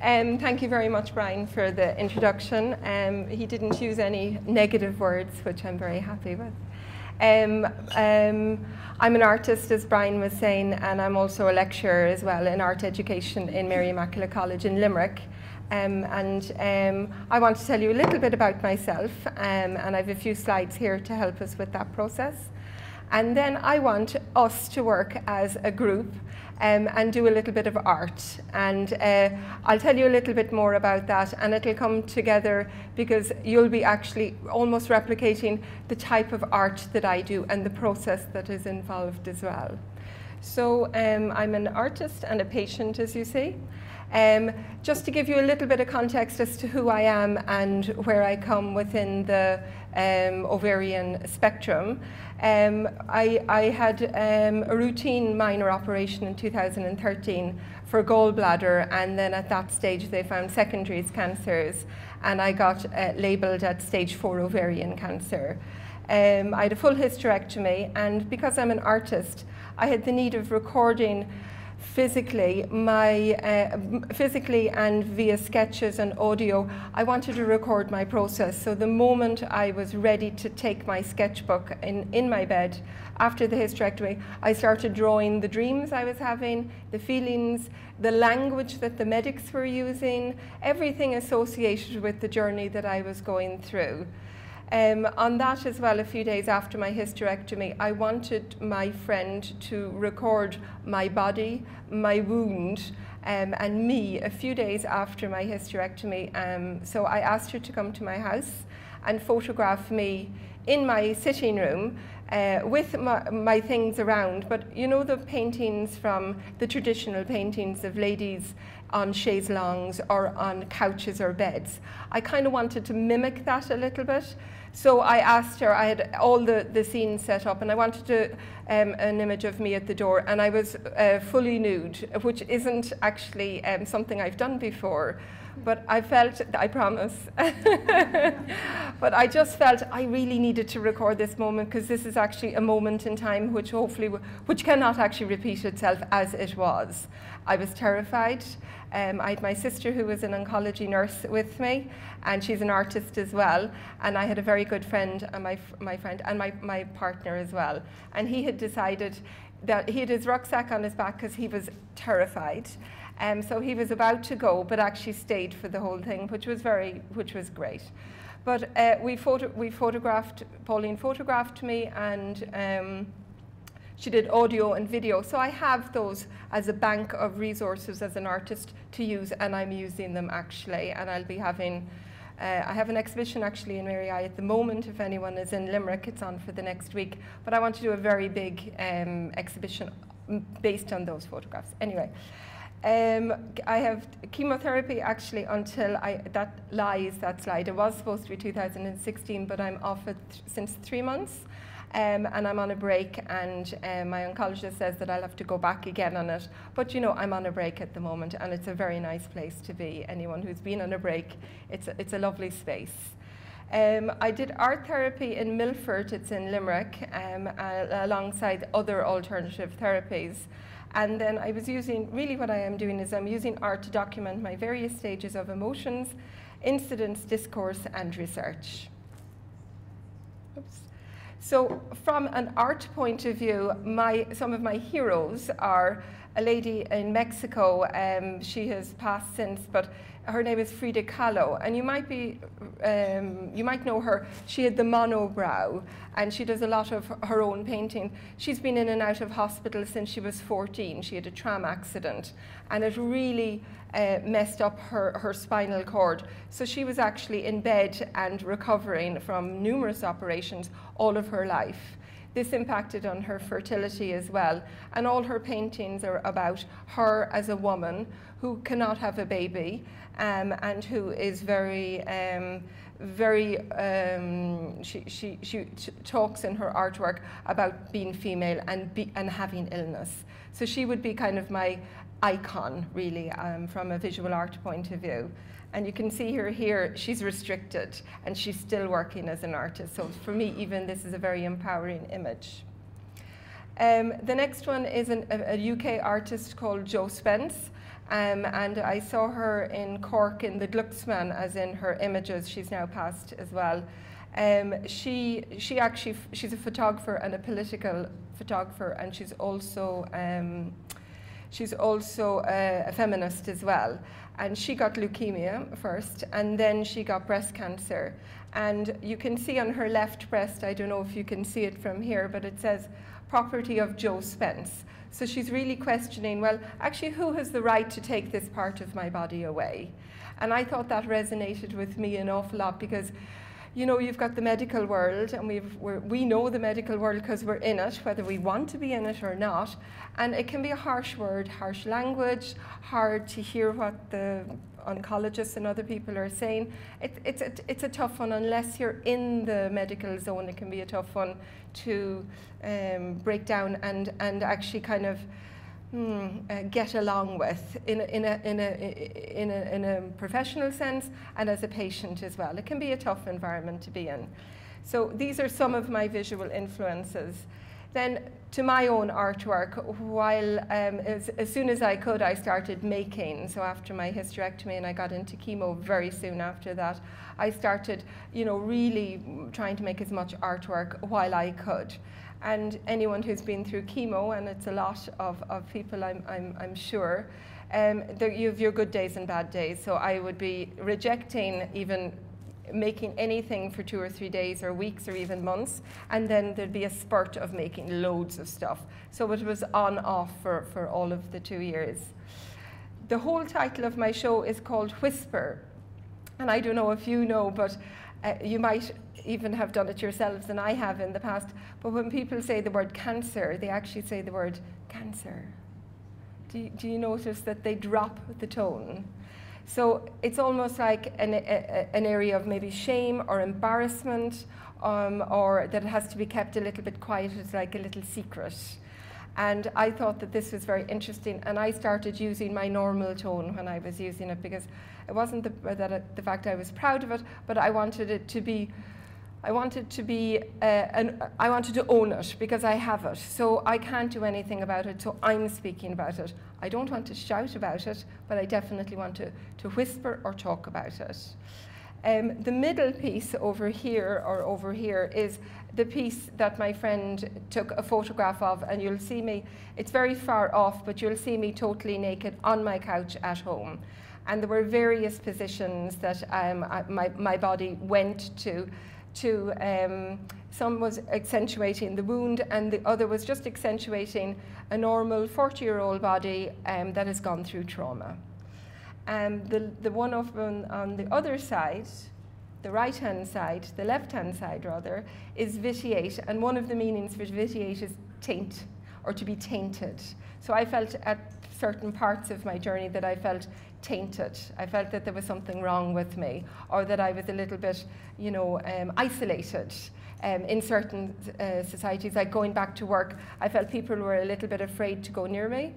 Um, thank you very much, Brian, for the introduction. Um, he didn't use any negative words, which I'm very happy with. Um, um, I'm an artist, as Brian was saying, and I'm also a lecturer as well in art education in Mary Immaculate College in Limerick. Um, and um, I want to tell you a little bit about myself, and I have a few slides here to help us with that process. And then I want us to work as a group um, and do a little bit of art. And uh, I'll tell you a little bit more about that, and it'll come together because you'll be actually almost replicating the type of art that I do and the process that is involved as well. So um, I'm an artist and a patient, as you see. Um, just to give you a little bit of context as to who I am and where I come within the um, ovarian spectrum, um, I, I, had um, a routine minor operation in 2013 for gallbladder, and then at that stage they found secondary cancers, and I got uh, labelled at stage four ovarian cancer. Um, I had a full hysterectomy, and because I'm an artist, I had the need of recording physically, my, uh, physically and via sketches and audio, I wanted to record my process. So the moment I was ready to take my sketchbook in, in my bed after the hysterectomy, I started drawing the dreams I was having, the feelings, the language that the medics were using, everything associated with the journey that I was going through. Um, on that as well, a few days after my hysterectomy, I wanted my friend to record my body, my wound, um, and me a few days after my hysterectomy. Um, so I asked her to come to my house and photograph me in my sitting room uh, with my, my, things around. But you know the paintings from the traditional paintings of ladies on chaise longues or on couches or beds. I kind of wanted to mimic that a little bit. So I asked her, I had all the, the scenes set up, and I wanted to, um, an image of me at the door, and I was uh, fully nude, which isn't actually um, something I've done before. But I felt, I promise, but I just felt I really needed to record this moment because this is actually a moment in time which hopefully, which cannot actually repeat itself as it was. I was terrified. Um, I had my sister who was an oncology nurse with me, and she's an artist as well. And I had a very good friend, and my, my friend, and my, my partner as well. And he had decided that he had his rucksack on his back because he was terrified. Um, so he was about to go, but actually stayed for the whole thing, which was very, which was great. But uh, we, photo we photographed, Pauline photographed me, and um, she did audio and video. So I have those as a bank of resources as an artist to use, and I'm using them actually. And I'll be having, uh, I have an exhibition actually in Mary I at the moment. If anyone is in Limerick, it's on for the next week. But I want to do a very big um, exhibition based on those photographs. Anyway. Um, I have chemotherapy actually until I, that lies, that slide. It was supposed to be 2016, but I'm off it th since three months. Um, and I'm on a break, and um, my oncologist says that I'll have to go back again on it. But you know, I'm on a break at the moment, and it's a very nice place to be. Anyone who's been on a break, it's a, it's a lovely space. Um, I did art therapy in Milford, it's in Limerick, um, uh, alongside other alternative therapies. And then I was using, really what I am doing is I'm using art to document my various stages of emotions, incidents, discourse, and research. Oops. So from an art point of view, my, some of my heroes are a lady in Mexico. Um, she has passed since, but her name is Frida Kahlo, and you might be, um, you might know her. She had the monobrow, and she does a lot of her own painting. She's been in and out of hospital since she was 14. She had a tram accident, and it really uh, messed up her, her spinal cord. So she was actually in bed and recovering from numerous operations all of her life. This impacted on her fertility as well. And all her paintings are about her as a woman who cannot have a baby um, and who is very, um, very, um, she, she, she talks in her artwork about being female and, be, and having illness. So she would be kind of my icon, really, um, from a visual art point of view. And you can see her here, she's restricted and she's still working as an artist. So for me, even this is a very empowering image. Um, the next one is an, a, a, UK artist called Jo Spence Um, and I saw her in Cork in the Glucksman, as in her images. She's now passed as well. Um, she, she actually, she's a photographer and a political photographer, and she's also, um, she's also a, a, feminist as well. And she got leukemia first, and then she got breast cancer. And you can see on her left breast, I don't know if you can see it from here, but it says property of Jo Spence. So she's really questioning, well, actually, who has the right to take this part of my body away? And I thought that resonated with me an awful lot because you know, you've got the medical world, and we've, we know the medical world because we're in it, whether we want to be in it or not. And it can be a harsh word, harsh language, hard to hear what the oncologists and other people are saying. It, it's, a, it's a tough one. Unless you're in the medical zone, it can be a tough one to um, break down and, and actually kind of Hmm, uh, get along with in a, in, a, in, a, in, a, in a professional sense and as a patient as well. It can be a tough environment to be in. So these are some of my visual influences. Then to my own artwork, while um, as, as, soon as I could, I started making. So after my hysterectomy and I got into chemo very soon after that, I started, you know, really trying to make as much artwork while I could. And anyone who's been through chemo, and it's a lot of, of people, I'm, I'm, I'm sure, um, you have your good days and bad days. So I would be rejecting even making anything for two or three days or weeks or even months, and then there'd be a spurt of making loads of stuff. So it was on off for, for all of the two years. The whole title of my show is called Whisper. And I don't know if you know, but uh, you might even have done it yourselves, and I have in the past. But when people say the word cancer, they actually say the word cancer. Do you, do you notice that they drop the tone? So it's almost like an, a, an area of maybe shame or embarrassment, um, or that it has to be kept a little bit quiet. It's like a little secret. And I thought that this was very interesting, and I started using my normal tone when I was using it because it wasn't the, that the fact I was proud of it, but I wanted it to be I wanted to be, uh, an, I wanted to own it because I have it. So I can't do anything about it, so I'm speaking about it. I don't want to shout about it, but I definitely want to, to whisper or talk about it. Um, the middle piece over here or over here is the piece that my friend took a photograph of, and you'll see me, it's very far off, but you'll see me totally naked on my couch at home. And there were various positions that um, I, my, my body went to to um, some was accentuating the wound and the other was just accentuating a normal 40 year old body um, that has gone through trauma. Um, the, the one on, on the other side, the right hand side, the left hand side rather, is vitiate and one of the meanings for vitiate is taint or to be tainted. So I felt at certain parts of my journey that I felt tainted. I felt that there was something wrong with me, or that I was a little bit, you know, um, isolated. Um, in certain uh, societies, like going back to work, I felt people were a little bit afraid to go near me.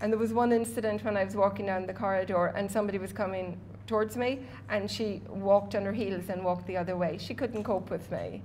And there was one incident when I was walking down the corridor and somebody was coming towards me and she walked on her heels and walked the other way. She couldn't cope with me.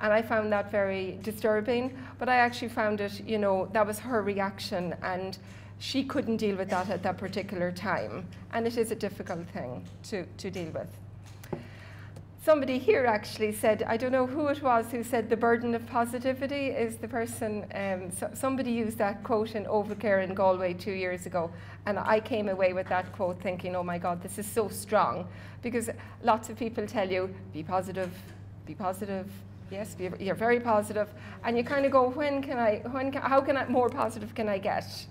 And I found that very disturbing, but I actually found it, you know, that was her reaction and she couldn't deal with that at that particular time. And it is a difficult thing to, to deal with. Somebody here actually said, I don't know who it was who said the burden of positivity is the person, um, so somebody used that quote in Ovacare in Galway two years ago. And I came away with that quote thinking, oh my God, this is so strong. Because lots of people tell you, be positive, be positive, yes, you're very positive. And you kind of go, when can I, when can, how can I, more positive can I get?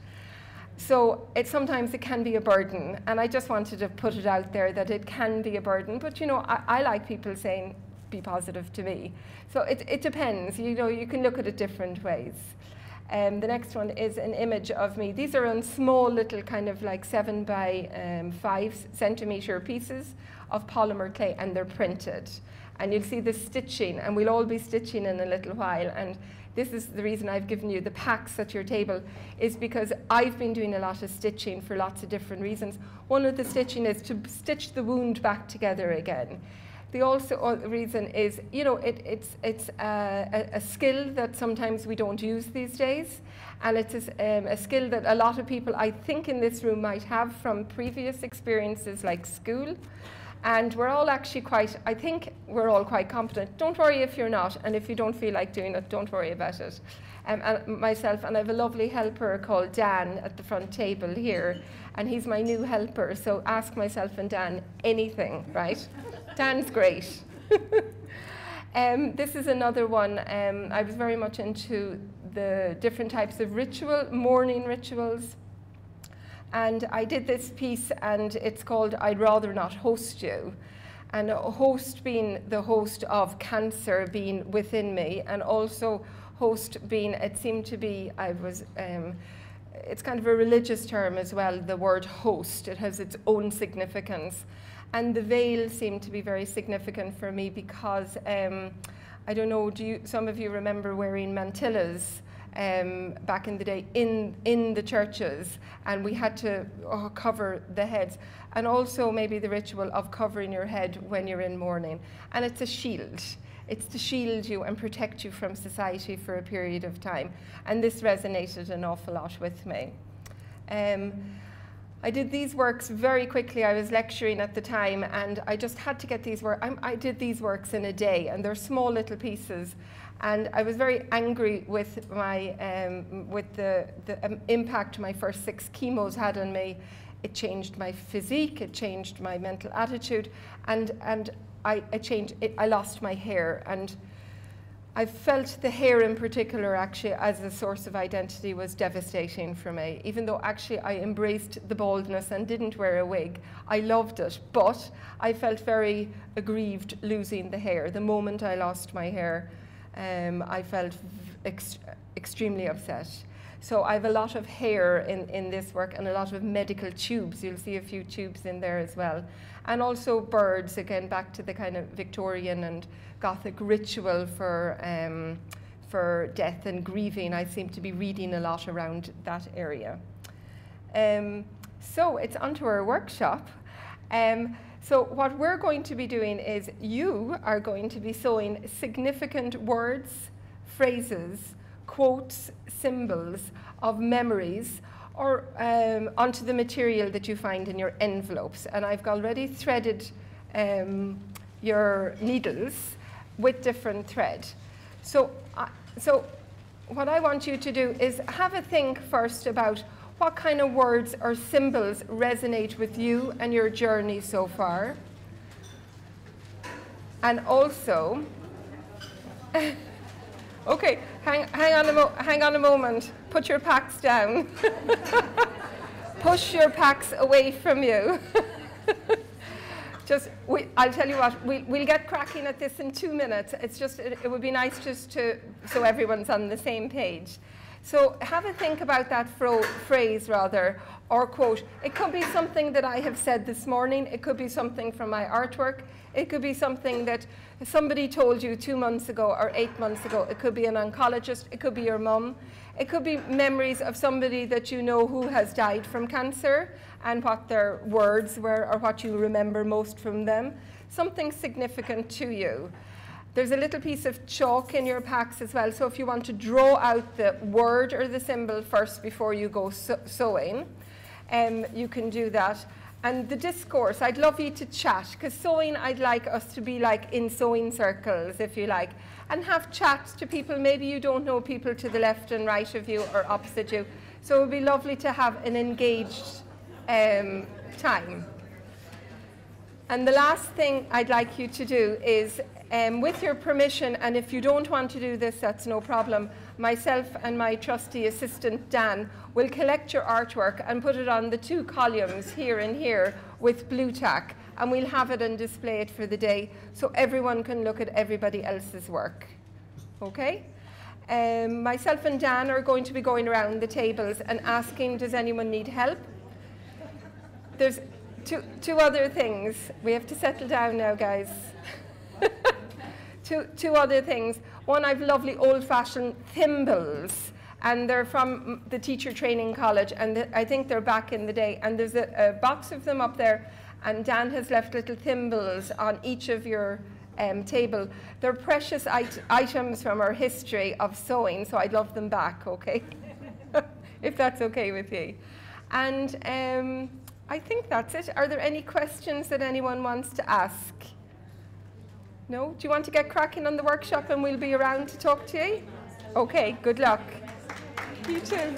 So it sometimes it can be a burden, and I just wanted to put it out there that it can be a burden. But you know, I, I like people saying, "Be positive" to me. So it, it depends. You know, you can look at it different ways. Um, the next one is an image of me. These are on small little kind of like seven by um, five centimeter pieces of polymer clay, and they're printed. And you'll see the stitching, and we'll all be stitching in a little while. And this is the reason I've given you the packs at your table, is because I've been doing a lot of stitching for lots of different reasons. One of the stitching is to stitch the wound back together again. the also reason is, you know, it, it's, it's a, a, skill that sometimes we don't use these days. And it's a, um, a skill that a lot of people, I think, in this room might have from previous experiences like school. And we're all actually quite, I think we're all quite competent. Don't worry if you're not, and if you don't feel like doing it, don't worry about it. Um, and myself, and I have a lovely helper called Dan at the front table here, and he's my new helper, so ask myself and Dan anything, right? Dan's great. um, this is another one. Um, I was very much into the different types of ritual, morning rituals. And I did this piece, and it's called I'd Rather Not Host You. And host being the host of cancer being within me, and also host being, it seemed to be, I was. Um, it's kind of a religious term as well, the word host. It has its own significance. And the veil seemed to be very significant for me because um, I don't know, do you, some of you remember wearing mantillas? Um, back in the day in, in the churches, and we had to oh, cover the heads. And also, maybe the ritual of covering your head when you're in mourning. And it's a shield. It's to shield you and protect you from society for a period of time. And this resonated an awful lot with me. Um, I did these works very quickly. I was lecturing at the time, and I just had to get these works. I did these works in a day, and they're small little pieces. And I was very angry with my um, with the, the um, impact my first six chemos had on me. It changed my physique. It changed my mental attitude, and and I, I changed. It, I lost my hair, and I felt the hair in particular actually as a source of identity was devastating for me. Even though actually I embraced the baldness and didn't wear a wig, I loved it. But I felt very aggrieved losing the hair. The moment I lost my hair, um, I felt ex extremely upset. So I have a lot of hair in, in this work and a lot of medical tubes. You'll see a few tubes in there as well. And also birds, again, back to the kind of Victorian and Gothic ritual for, um, for death and grieving. I seem to be reading a lot around that area. Um, so it's onto our workshop. Um, so what we're going to be doing is you are going to be sewing significant words, phrases, quotes, symbols of memories or um, onto the material that you find in your envelopes. And I've already threaded um, your needles with different thread. So, uh, so what I want you to do is have a think first about what kind of words or symbols resonate with you and your journey so far. And also, okay, hang, hang, on a hang on a moment. Put your packs down. Push your packs away from you. just, we, I'll tell you what, we, we'll get cracking at this in two minutes. It's just, it, it would be nice just to, so everyone's on the same page. So have a think about that phrase rather, or quote. It could be something that I have said this morning. It could be something from my artwork. It could be something that somebody told you two months ago or eight months ago. It could be an oncologist. It could be your mum. It could be memories of somebody that you know who has died from cancer and what their words were or what you remember most from them. Something significant to you. There's a little piece of chalk in your packs as well, so if you want to draw out the word or the symbol first before you go sewing, um, you can do that. And the discourse, I'd love you to chat, because sewing, I'd like us to be like in sewing circles, if you like, and have chats to people. Maybe you don't know people to the left and right of you or opposite you. So it would be lovely to have an engaged um, time. And the last thing I'd like you to do is, um, with your permission, and if you don't want to do this, that's no problem, myself and my trusty assistant Dan will collect your artwork and put it on the two columns here and here with Blu Tack and we'll have it and display it for the day so everyone can look at everybody else's work. Okay? Um, myself and Dan are going to be going around the tables and asking, does anyone need help? There's two, two other things. We have to settle down now, guys. two, two other things. One, I've lovely old-fashioned thimbles, and they're from the Teacher Training College, and I think they're back in the day. And there's a, a box of them up there, And Dan has left little thimbles on each of your um, table. They're precious it items from our history of sewing, so I'd love them back, okay? if that's okay with you. And um, I think that's it. Are there any questions that anyone wants to ask? No? Do you want to get cracking on the workshop and we'll be around to talk to you? Okay, good luck. You too.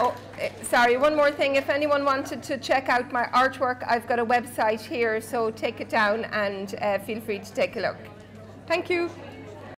Oh, eh, sorry, one more thing. If anyone wanted to check out my artwork, I've got a website here, so take it down and uh, feel free to take a look. Thank you.